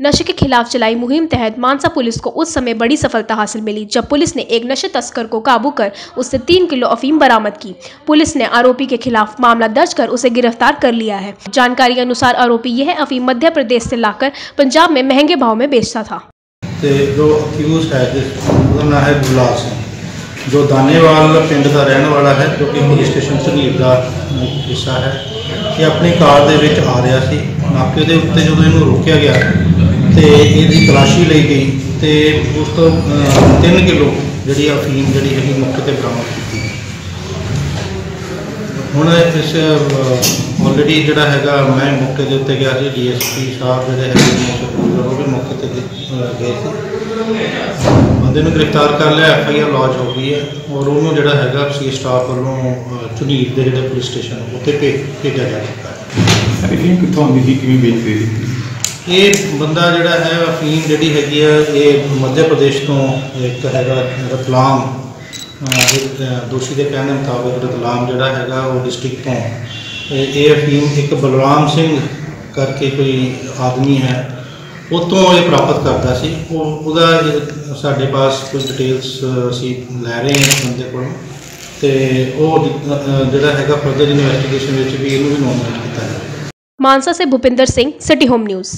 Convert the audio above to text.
नशे के खिलाफ चलाई मुहिम तहत मानसा पुलिस को उस समय बड़ी सफलता हासिल मिली जब पुलिस ने एक नशे तस्कर को काबू कर उससे तीन किलो अफीम बरामद की पुलिस ने आरोपी के खिलाफ मामला दर्ज कर उसे गिरफ्तार कर लिया है जानकारी के अनुसार आरोपी यह अफीम मध्य प्रदेश से लाकर पंजाब में महंगे भाव में बेचता था ਤੇ ਜੋ ਅਕਿਊਜ਼ ਹੈ ਜਿਸ ਉਹਦਾ ਨਾਮ ਹੈ ਗੁਰਲਾਲ ਸਿੰਘ ਜੋ ਦਾਨੇਵਾਲ ਪਿੰਡ ਦਾ ਰਹਿਣ ਵਾਲਾ ਹੈ ਜੋ ਕਿ ਪੁਲਿਸ ਸਟੇਸ਼ਨ ਝਨੀਰ ਦਾ ਹਿੱਸਾ ਹੈ ਇਹ ਆਪਣੀ ਕਾਰ ਦੇ ਵਿੱਚ ਆ ਰਿਹਾ ਸੀ ਨਾਕੇ ਦੇ ਉੱਤੇ ਜਦੋਂ ਇਹਨੂੰ ਰੋਕਿਆ ਗਿਆ ਤੇ ਇਹਦੀ ਤਲਾਸ਼ੀ ਲਈ ਗਈ ਤੇ ਉਸ ਤੋਂ 3 ਕਿਲੋ ਜਿਹੜੀ ਅਫੀਮ ਜਿਹੜੀ ਹੈਗੀ ਮੌਕੇ ਤੇ ਬਰਾਮਦ ਕੀਤੀ ਹੁਣ ਇਸ ਆਲਰੇਡੀ ਜਿਹੜਾ ਹੈਗਾ ਮੈਂ ਮੌਕੇ ਦੇ ਉੱਤੇ ਗਿਆ ਸੀ ਡੀਐਸਪੀ ਸਾਹਿਬ ਜਿਹੜੇ ਹੈਗੇ ਨੇ ਉਹ ਵੀ ਮੌਕੇ ਤੇ ਗਏ ਸੀ। ਬੰਦੇ ਨੂੰ ਗ੍ਰਿਫਤਾਰ ਕਰ ਲਿਆ ਐਫ ਆਈ ਆਰ ਲੌਜ ਹੋ ਗਈ ਹੈ ਔਰ ਉਹਨੂੰ ਜਿਹੜਾ ਹੈਗਾ ਸੀ ਸਟਾਫ ਵੱਲੋਂ ਅਹ, ਦੇ ਜਿਹੜੇ ਪੁਲਿਸ ਸਟੇਸ਼ਨ ਉੱਤੇ ਭੇ- ਭੇਜਿਆ ਜਾ ਚੁੱਕਾ ਹੈ। ਅਫੀਮ ਕਿੱਥੋਂ ਆਉਂਦੀ ਸੀ ਕਿਵੇਂ ਵੇਚਦੇ ਸੀ? ਇਹ ਬੰਦਾ ਜਿਹੜਾ ਹੈ ਅਫੀਮ ਜਿਹੜੀ ਹੈਗੀ ਆ, ਇਹ ਮੱਧ ਪ੍ਰਦੇਸ਼ ਤੋਂ ਇੱਕ ਹੈਗਾ ਰਤਲਾਮ ਅਹ ਦੋਸ਼ੀ ਦੇ ਕਹਿਣ ਦੇ ਮੁਤਾਬਕ ਰਤਲਾਮ ਜਿਹੜਾ ਹੈਗਾ, ਉਹ ਡਿਸਟ੍ਰਿਕਟ ਤੋਂ ਇਹ- ਇਹ ਅਫੀਮ ਇੱਕ ਬਲਰਾਮ ਸਿੰਘ ਕਰਕੇ ਕੋਈ ਆਦਮੀ ਹੈ ਉਹ ਤੋਂ ਇਹ ਪ੍ਰਾਪਤ ਕਰਦਾ ਸੀ। ਉਹ, ਉਹਦਾ ਸਾਡੇ ਪਾਸ ਕੋਈ ਡਿਟੇਲਸ ਅਸੀਂ ਲੈ ਰਹੇ ਹਾਂ ਬੰਦੇ ਕੋਲੋਂ। ਤੇ ਉਹ ਜਿਹੜਾ ਹੈਗਾ ਫਰਦਰ ਇਨਵੈਸਟੀਗੇਸ਼ਨ ਵਿੱਚ ਵੀ ਇਹਨੂੰ ਵੀ ਨੋਮੀਨੇਟ ਕੀਤਾ ਹੈ ਮਾਨਸਾ ਸੇ Bhupinder Singh city home news